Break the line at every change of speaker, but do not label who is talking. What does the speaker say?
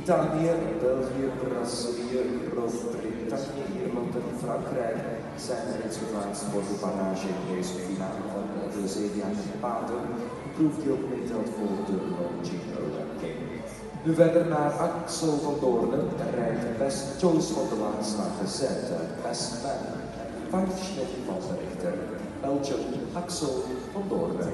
Italië, België, Brazilië, Groot-Brittannië, Ierland en Frankrijk zijn reeds geplaatst voor de barrage in deze finale van de zevenjarige paarden. Een proef die ook meetelt voor de Longino Nu verder naar Axel van Doornen, rijdt Best Choice van de Wagenslag gezet, Best Man. Vaartschnitt van de richter, Belgium Axel van Doornen.